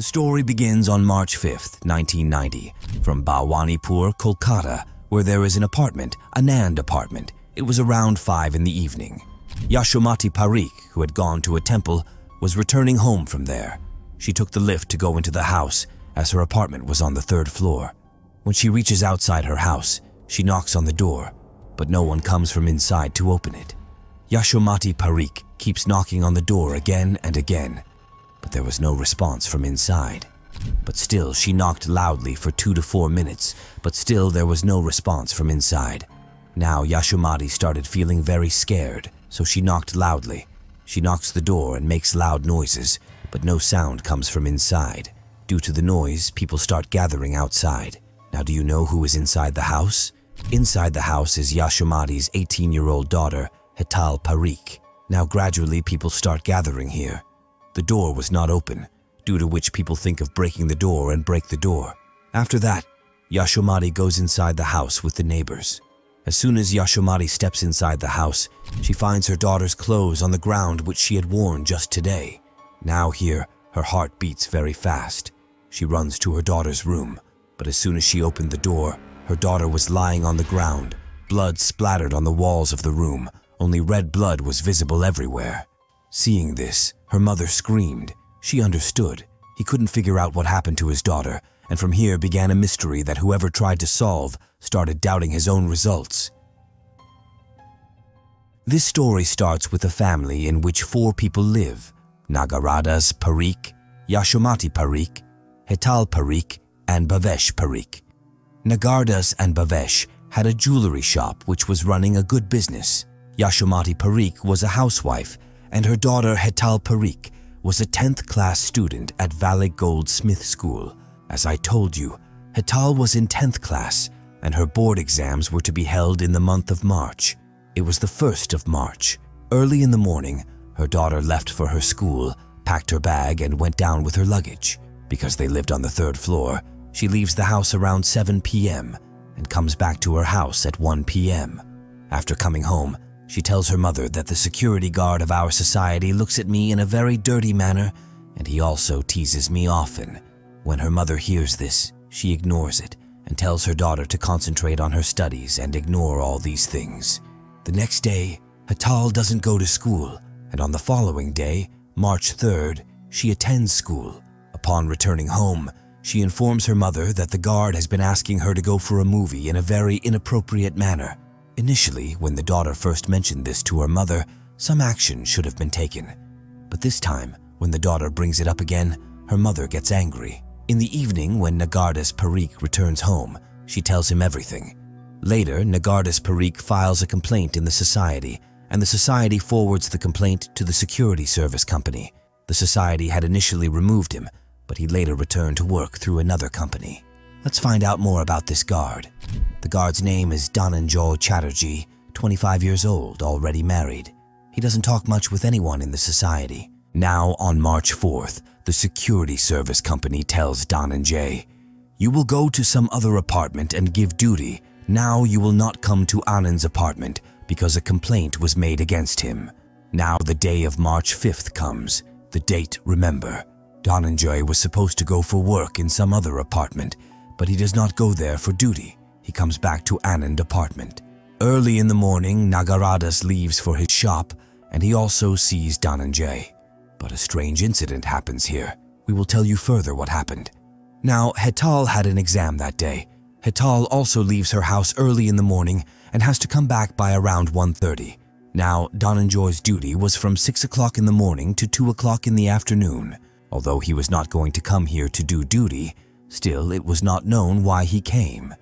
The story begins on March 5th, 1990, from Bhawanipur, Kolkata, where there is an apartment, Anand apartment. It was around 5 in the evening. Yashomati Parikh, who had gone to a temple, was returning home from there. She took the lift to go into the house, as her apartment was on the third floor. When she reaches outside her house, she knocks on the door, but no one comes from inside to open it. Yashomati Parikh keeps knocking on the door again and again, but there was no response from inside. But still, she knocked loudly for two to four minutes, but still there was no response from inside. Now Yashomati started feeling very scared, so she knocked loudly. She knocks the door and makes loud noises, but no sound comes from inside. Due to the noise, people start gathering outside. Now do you know who is inside the house? Inside the house is Yashomati's 18-year-old daughter, Hetal Parikh. Now gradually people start gathering here. The door was not open, due to which people think of breaking the door and break the door. After that, Yashomati goes inside the house with the neighbors. As soon as Yashomati steps inside the house, she finds her daughter's clothes on the ground which she had worn just today. Now here, her heart beats very fast. She runs to her daughter's room, but as soon as she opened the door, her daughter was lying on the ground, blood splattered on the walls of the room, only red blood was visible everywhere. Seeing this, her mother screamed. She understood. He couldn't figure out what happened to his daughter, and from here began a mystery that whoever tried to solve started doubting his own results. This story starts with a family in which four people live, Nagardas Parikh, Yashomati Parikh, Hetal Parikh, and Bhavesh Parikh. Nagardas and Bhavesh had a jewelry shop which was running a good business. Yashomati Parikh was a housewife and her daughter Hetal Parikh was a 10th class student at Welland Gouldsmith School. As I told you, Hetal was in 10th class and her board exams were to be held in the month of March. It was the 1st of March. Early in the morning, her daughter left for her school, packed her bag and went down with her luggage. Because they lived on the third floor, she leaves the house around 7 p.m. and comes back to her house at 1 p.m. After coming home, she tells her mother that the security guard of our society looks at me in a very dirty manner and he also teases me often. When her mother hears this, she ignores it and tells her daughter to concentrate on her studies and ignore all these things. The next day, Hetal doesn't go to school, and on the following day, March 3rd, she attends school. Upon returning home, she informs her mother that the guard has been asking her to go for a movie in a very inappropriate manner. Initially, when the daughter first mentioned this to her mother, some action should have been taken. But this time, when the daughter brings it up again, her mother gets angry. In the evening, when Nagardas Parikh returns home, she tells him everything. Later, Nagardas Parikh files a complaint in the society, and the society forwards the complaint to the security service company. The society had initially removed him, but he later returned to work through another company. Let's find out more about this guard. The guard's name is Dhananjoy Chatterjee, 25 years old, already married. He doesn't talk much with anyone in the society. Now, on March 4th, the security service company tells Dhananjay, You will go to some other apartment and give duty. Now you will not come to Anand's apartment because a complaint was made against him. Now the day of March 5th comes. The date, remember. Dhananjay was supposed to go for work in some other apartment but he does not go there for duty. He comes back to Anand apartment. Early in the morning, Nagardas leaves for his shop and he also sees Dhananjay. But a strange incident happens here. We will tell you further what happened. Now, Hetal had an exam that day. Hetal also leaves her house early in the morning and has to come back by around 1.30. Now, Dhananjay's duty was from 6 o'clock in the morning to 2 o'clock in the afternoon. Although he was not going to come here to do duty, Still, it was not known why he came.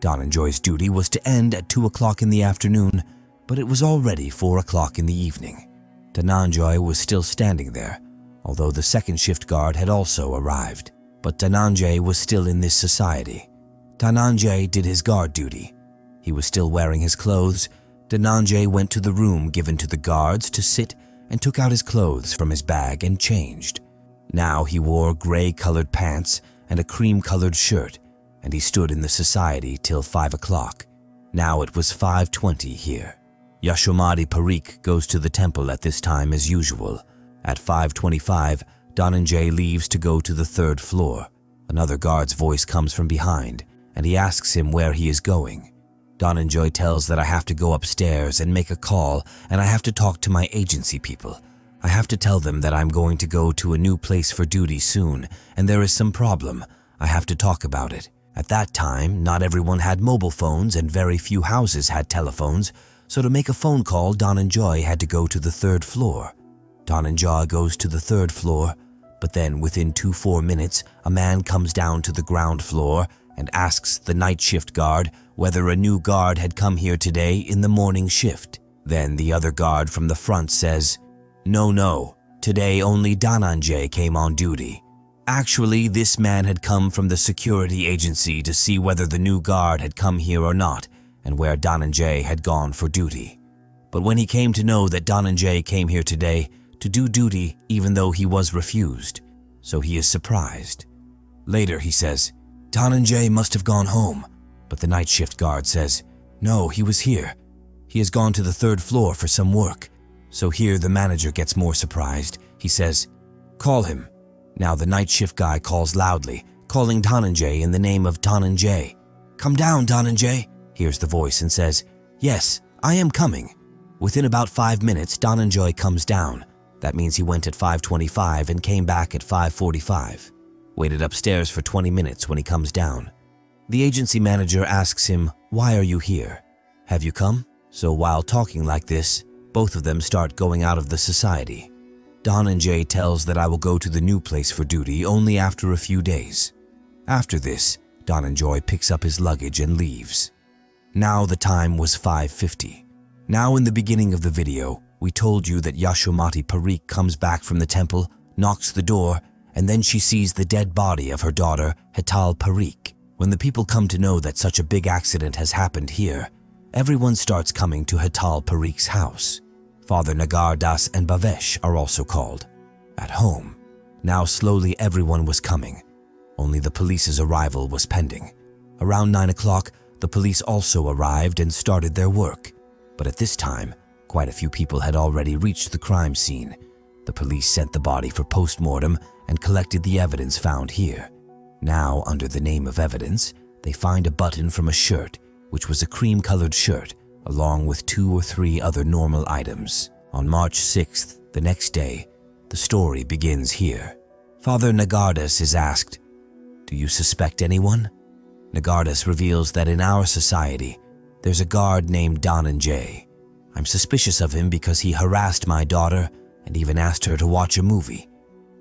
Dhananjay's duty was to end at 2 o'clock in the afternoon, but it was already 4 o'clock in the evening. Dhananjay was still standing there, although the second shift guard had also arrived. But Dhananjay was still in this society. Dhananjay did his guard duty. He was still wearing his clothes. Dhananjay went to the room given to the guards to sit and took out his clothes from his bag and changed. Now he wore gray-colored pants and a cream-colored shirt, and he stood in the society till 5 o'clock. Now it was 5.20 here. Yashomati Parikh goes to the temple at this time as usual. At 5.25, Dhananjay leaves to go to the third floor. Another guard's voice comes from behind, and he asks him where he is going. Dhananjay tells that I have to go upstairs and make a call, and I have to talk to my agency people. I have to tell them that I'm going to go to a new place for duty soon, and there is some problem. I have to talk about it. At that time, not everyone had mobile phones and very few houses had telephones, so to make a phone call, Dhananjay had to go to the third floor. Dhananjay goes to the third floor, but then within two four minutes, a man comes down to the ground floor and asks the night shift guard whether a new guard had come here today in the morning shift. Then the other guard from the front says, No, no, today only Dhananjay came on duty. Actually, this man had come from the security agency to see whether the new guard had come here or not and where Dhananjay had gone for duty. But when he came to know that Dhananjay came here today to do duty even though he was refused, so he is surprised. Later he says, Donanjay must have gone home, but the night shift guard says, no, he was here. He has gone to the third floor for some work. So here the manager gets more surprised. He says, call him. Now the night shift guy calls loudly, calling Dhananjay in the name of Dhananjay. Come down, Dhananjay, hears the voice and says, yes, I am coming. Within about five minutes, Dhananjay comes down. That means he went at 5.25 and came back at 5.45. Waited upstairs for 20 minutes when he comes down. The agency manager asks him, why are you here? Have you come? So while talking like this, both of them start going out of the society. Dhananjay tells that I will go to the new place for duty only after a few days. After this, Dhananjay picks up his luggage and leaves. Now the time was 5.50. Now in the beginning of the video, we told you that Yashomati Parikh comes back from the temple, knocks the door, and then she sees the dead body of her daughter, Hetal Parikh. When the people come to know that such a big accident has happened here, everyone starts coming to Hetal Parikh's house. Father Nagardas and Bhavesh are also called. At home, now slowly everyone was coming. Only the police's arrival was pending. Around 9 o'clock, the police also arrived and started their work. But at this time, Quite a few people had already reached the crime scene. The police sent the body for post-mortem and collected the evidence found here. Now, under the name of evidence, they find a button from a shirt, which was a cream-colored shirt, along with two or three other normal items. On March 6th, the next day, the story begins here. Father Nagardas is asked, Do you suspect anyone? Nagardas reveals that in our society, there's a guard named Dhananjay. I'm suspicious of him because he harassed my daughter and even asked her to watch a movie.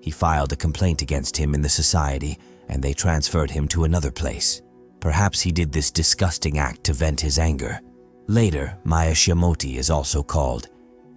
He filed a complaint against him in the society and they transferred him to another place. Perhaps he did this disgusting act to vent his anger. Later, Maya Shyamoti is also called,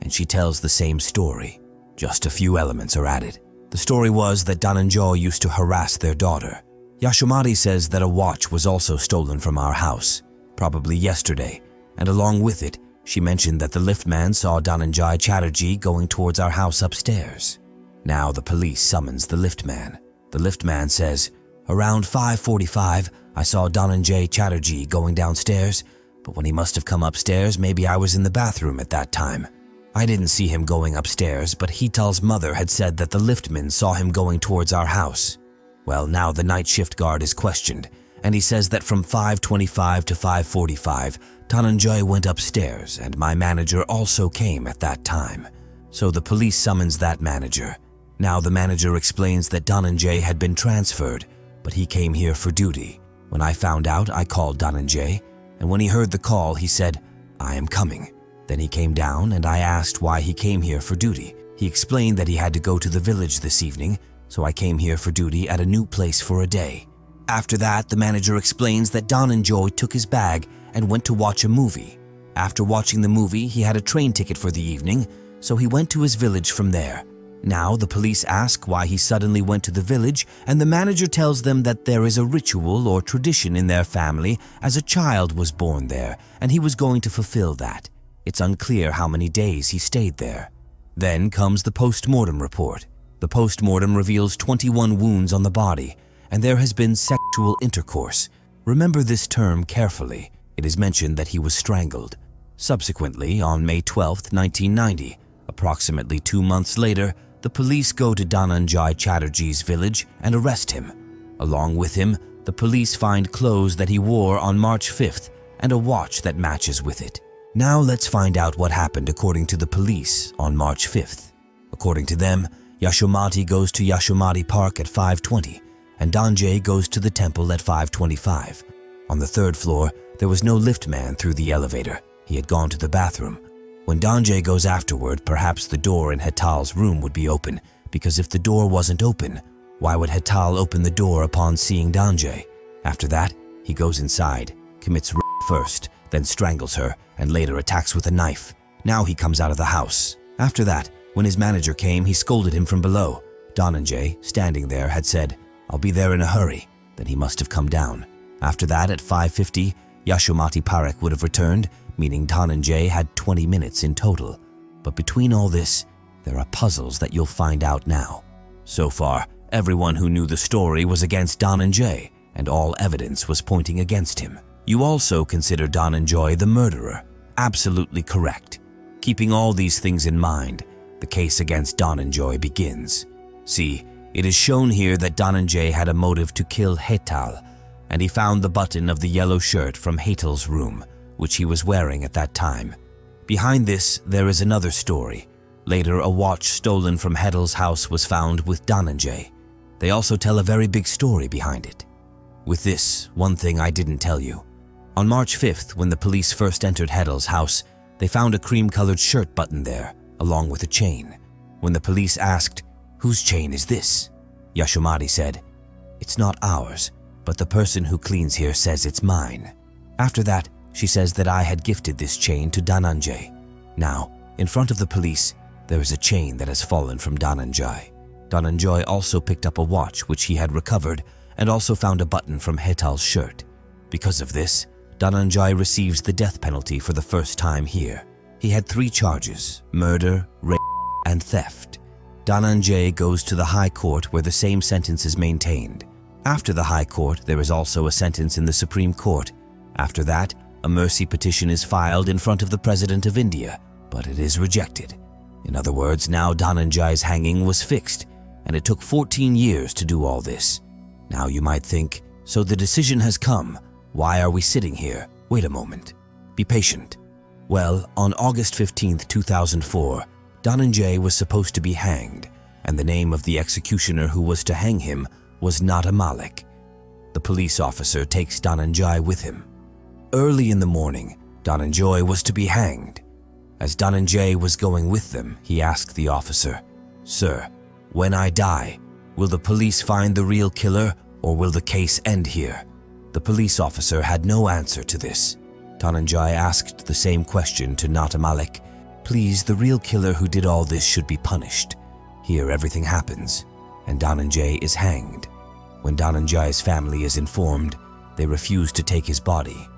and she tells the same story. Just a few elements are added. The story was that Dhananjay used to harass their daughter. Yashomati says that a watch was also stolen from our house, probably yesterday, and along with it, she mentioned that the liftman saw Dhananjay Chatterjee going towards our house upstairs. Now the police summons the liftman. The liftman says, Around 5.45, I saw Dhananjay Chatterjee going downstairs, but when he must have come upstairs, maybe I was in the bathroom at that time. I didn't see him going upstairs, but Hetal's mother had said that the liftman saw him going towards our house. Well, now the night shift guard is questioned, and he says that from 5.25 to 5.45, Dhananjay went upstairs and my manager also came at that time. So the police summons that manager. Now the manager explains that Dhananjay had been transferred, but he came here for duty. When I found out, I called Dhananjay, and when he heard the call, he said, I am coming. Then he came down and I asked why he came here for duty. He explained that he had to go to the village this evening, so I came here for duty at a new place for a day. After that, the manager explains that Dhananjay took his bag and went to watch a movie. After watching the movie, he had a train ticket for the evening, so he went to his village from there. Now the police ask why he suddenly went to the village and the manager tells them that there is a ritual or tradition in their family as a child was born there and he was going to fulfill that. It's unclear how many days he stayed there. Then comes the post-mortem report. The post-mortem reveals 21 wounds on the body and there has been sexual intercourse. Remember this term carefully. It is mentioned that he was strangled. Subsequently, on May 12, 1990, approximately two months later, the police go to Dhananjay Chatterjee's village and arrest him. Along with him, the police find clothes that he wore on March 5th and a watch that matches with it. Now let's find out what happened according to the police on March 5th. According to them, Yashomati goes to Yashomati Park at 520 and Dhananjay goes to the temple at 525. On the third floor, there was no lift man through the elevator. He had gone to the bathroom. When Dhananjay goes afterward, perhaps the door in Hetal's room would be open, because if the door wasn't open, why would Hetal open the door upon seeing Dhananjay? After that, he goes inside, commits first, then strangles her, and later attacks with a knife. Now he comes out of the house. After that, when his manager came, he scolded him from below. Dhananjay, standing there, had said, I'll be there in a hurry. Then he must have come down. After that, at 5.50, Yashomati Parekh would have returned, meaning Dhananjay had 20 minutes in total. But between all this, there are puzzles that you'll find out now. So far, everyone who knew the story was against Dhananjay, and Jay, and all evidence was pointing against him. You also consider Dhananjay the murderer. Absolutely correct. Keeping all these things in mind, the case against Dhananjay begins. See, it is shown here that Dhananjay had a motive to kill Hetal, and he found the button of the yellow shirt from Hetal's room, which he was wearing at that time. Behind this, there is another story. Later, a watch stolen from Hetal's house was found with Dhananjay. They also tell a very big story behind it. With this, one thing I didn't tell you. On March 5th, when the police first entered Hetal's house, they found a cream-colored shirt button there, along with a chain. When the police asked, whose chain is this? Yashomati said, it's not ours, but the person who cleans here says it's mine. After that, she says that I had gifted this chain to Dhananjay. Now, in front of the police, there is a chain that has fallen from Dhananjay. Dhananjay also picked up a watch which he had recovered and also found a button from Hetal's shirt. Because of this, Dhananjay receives the death penalty for the first time here. He had three charges, murder, rape, and theft. Dhananjay goes to the High Court where the same sentence is maintained. After the High Court, there is also a sentence in the Supreme Court. After that, a mercy petition is filed in front of the President of India, but it is rejected. In other words, now Dhananjay's hanging was fixed, and it took 14 years to do all this. Now you might think, so the decision has come. Why are we sitting here? Wait a moment. Be patient. Well, on August 15, 2004, Dhananjay was supposed to be hanged, and the name of the executioner who was to hang him was Nata Malik. The police officer takes Dhananjay with him. Early in the morning, Dhananjay was to be hanged. As Dhananjay was going with them, he asked the officer, Sir, when I die, will the police find the real killer or will the case end here? The police officer had no answer to this. Dhananjay asked the same question to Nata Malik Please, the real killer who did all this should be punished. Here everything happens, and Dhananjay is hanged. When Dhananjay's family is informed, they refuse to take his body.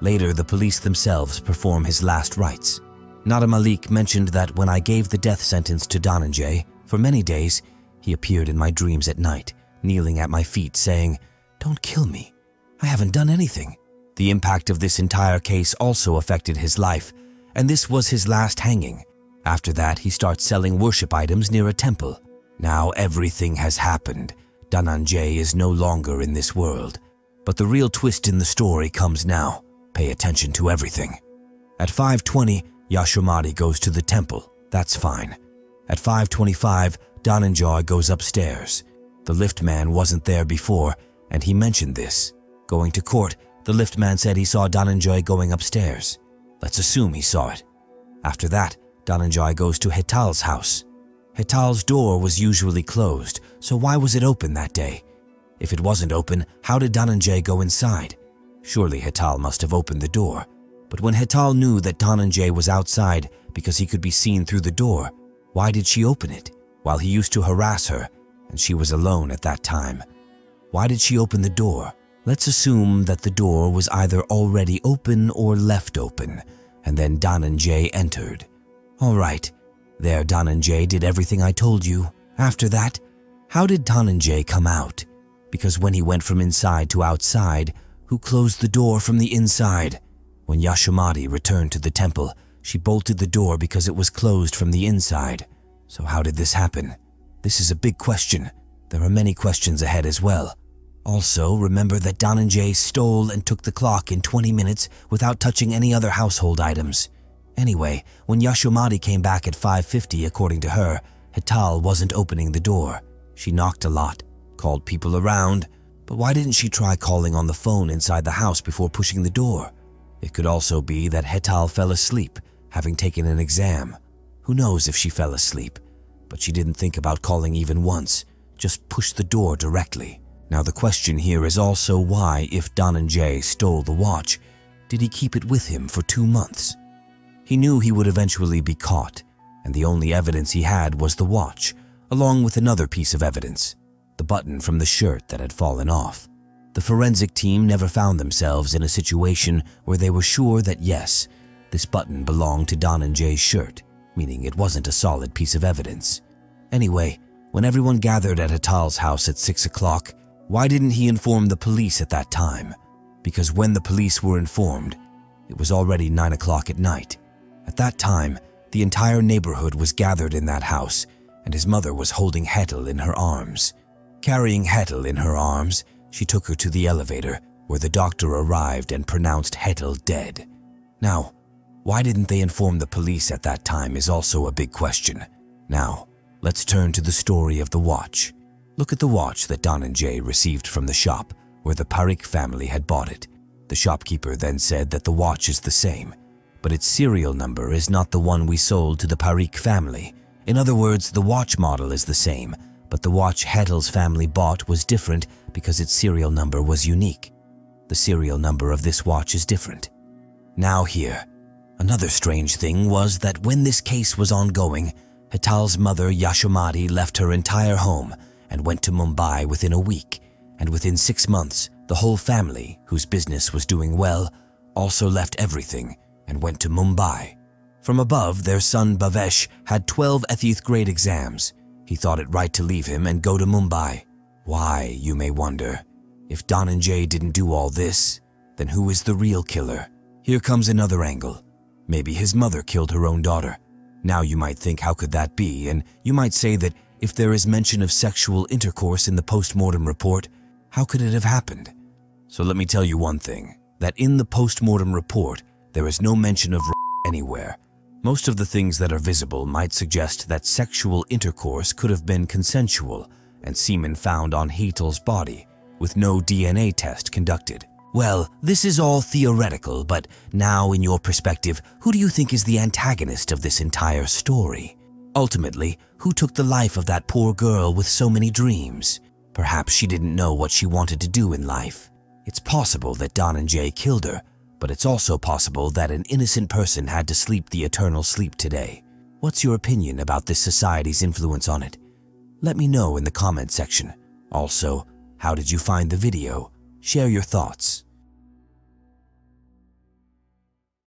Later, the police themselves perform his last rites. Nata Malik mentioned that when I gave the death sentence to Dhananjay, for many days, he appeared in my dreams at night, kneeling at my feet, saying, Don't kill me. I haven't done anything. The impact of this entire case also affected his life, and this was his last hanging. After that, he starts selling worship items near a temple. Now everything has happened. Dhananjay is no longer in this world. But the real twist in the story comes now. Pay attention to everything. At 5.20, Yashomati goes to the temple. That's fine. At 5.25, Dhananjay goes upstairs. The lift man wasn't there before, and he mentioned this. Going to court, the lift man said he saw Dhananjay going upstairs. Let's assume he saw it. After that, Dhananjay goes to Hetal's house. Hetal's door was usually closed, so why was it open that day? If it wasn't open, how did Dhananjay go inside? Surely Hetal must have opened the door. But when Hetal knew that Dhananjay was outside because he could be seen through the door, why did she open it while he used to harass her and she was alone at that time? Why did she open the door? Let's assume that the door was either already open or left open, and then Dhananjay entered. All right, there Dhananjay did everything I told you. After that, how did Dhananjay come out? Because when he went from inside to outside, who closed the door from the inside? When Yashomati returned to the temple, she bolted the door because it was closed from the inside. So how did this happen? This is a big question. There are many questions ahead as well. Also, remember that Dhananjay stole and took the clock in 20 minutes without touching any other household items. Anyway, when Yashomati came back at 5.50 according to her, Hetal wasn't opening the door. She knocked a lot, called people around, but why didn't she try calling on the phone inside the house before pushing the door? It could also be that Hetal fell asleep, having taken an exam. Who knows if she fell asleep? But she didn't think about calling even once, just pushed the door directly. Now the question here is also why, if Dhananjay stole the watch, did he keep it with him for two months? He knew he would eventually be caught, and the only evidence he had was the watch, along with another piece of evidence, the button from the shirt that had fallen off. The forensic team never found themselves in a situation where they were sure that yes, this button belonged to Dhananjay's shirt, meaning it wasn't a solid piece of evidence. Anyway, when everyone gathered at Hetal's house at 6 o'clock, why didn't he inform the police at that time? Because when the police were informed, it was already 9 o'clock at night. At that time, the entire neighborhood was gathered in that house, and his mother was holding Hetal in her arms. Carrying Hetal in her arms, she took her to the elevator, where the doctor arrived and pronounced Hetal dead. Now, why didn't they inform the police at that time is also a big question. Now, let's turn to the story of the watch. Look at the watch that Dhananjay received from the shop where the Parikh family had bought it. The shopkeeper then said that the watch is the same, but its serial number is not the one we sold to the Parikh family. In other words, the watch model is the same, but the watch Hetal's family bought was different because its serial number was unique. The serial number of this watch is different. Now here, another strange thing was that when this case was ongoing, Hetal's mother Yashomati left her entire home and went to Mumbai within a week, and within six months, the whole family, whose business was doing well, also left everything and went to Mumbai. From above, their son Bhavesh had 12 8th grade exams. He thought it right to leave him and go to Mumbai. Why, you may wonder. If Dhananjay didn't do all this, then who is the real killer? Here comes another angle. Maybe his mother killed her own daughter. Now you might think how could that be, and you might say that if there is mention of sexual intercourse in the post-mortem report, how could it have happened? So let me tell you one thing, that in the post-mortem report, there is no mention of anywhere. Most of the things that are visible might suggest that sexual intercourse could have been consensual and semen found on Hetal's body, with no DNA test conducted. Well, this is all theoretical, but now in your perspective, who do you think is the antagonist of this entire story? Ultimately, who took the life of that poor girl with so many dreams? Perhaps she didn't know what she wanted to do in life. It's possible that Dhananjay killed her, but it's also possible that an innocent person had to sleep the eternal sleep today. What's your opinion about this society's influence on it? Let me know in the comment section. Also, how did you find the video? Share your thoughts.